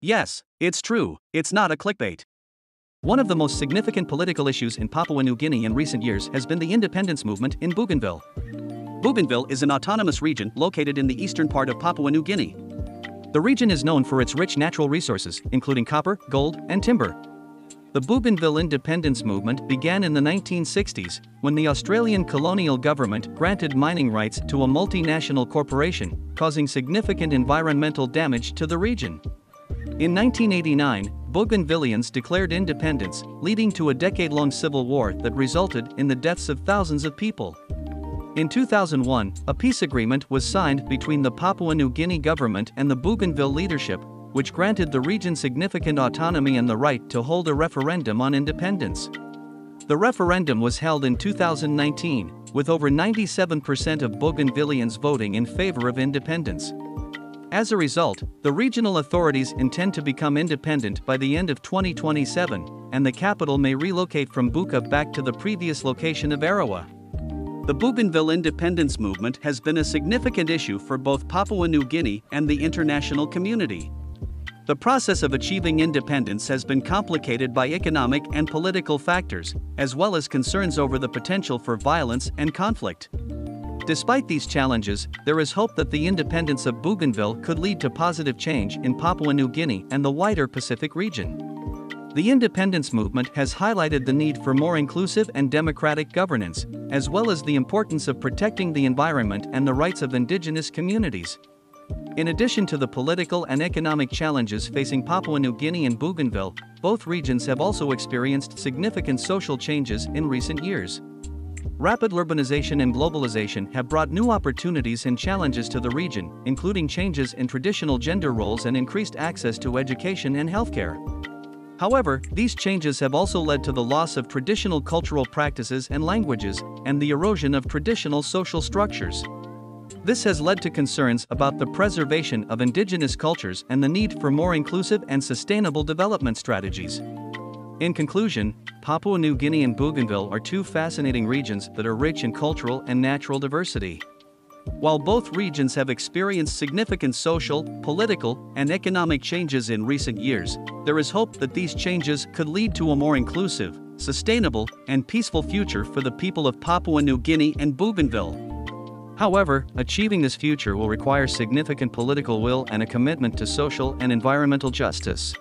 Yes, it's true, it's not a clickbait. One of the most significant political issues in Papua New Guinea in recent years has been the independence movement in Bougainville. Bougainville is an autonomous region located in the eastern part of Papua New Guinea. The region is known for its rich natural resources, including copper, gold, and timber. The Bougainville independence movement began in the 1960s when the Australian colonial government granted mining rights to a multinational corporation, causing significant environmental damage to the region. In 1989, Bougainvillians declared independence, leading to a decade long civil war that resulted in the deaths of thousands of people. In 2001, a peace agreement was signed between the Papua New Guinea government and the Bougainville leadership, which granted the region significant autonomy and the right to hold a referendum on independence. The referendum was held in 2019, with over 97% of Bougainvillians voting in favor of independence. As a result, the regional authorities intend to become independent by the end of 2027, and the capital may relocate from Buka back to the previous location of Arawa. The Bougainville independence movement has been a significant issue for both Papua New Guinea and the international community. The process of achieving independence has been complicated by economic and political factors, as well as concerns over the potential for violence and conflict. Despite these challenges, there is hope that the independence of Bougainville could lead to positive change in Papua New Guinea and the wider Pacific region. The independence movement has highlighted the need for more inclusive and democratic governance, as well as the importance of protecting the environment and the rights of indigenous communities. In addition to the political and economic challenges facing Papua New Guinea and Bougainville, both regions have also experienced significant social changes in recent years. Rapid urbanization and globalization have brought new opportunities and challenges to the region, including changes in traditional gender roles and increased access to education and healthcare. However, these changes have also led to the loss of traditional cultural practices and languages, and the erosion of traditional social structures. This has led to concerns about the preservation of indigenous cultures and the need for more inclusive and sustainable development strategies. In conclusion, Papua New Guinea and Bougainville are two fascinating regions that are rich in cultural and natural diversity. While both regions have experienced significant social, political, and economic changes in recent years, there is hope that these changes could lead to a more inclusive, sustainable, and peaceful future for the people of Papua New Guinea and Bougainville. However, achieving this future will require significant political will and a commitment to social and environmental justice.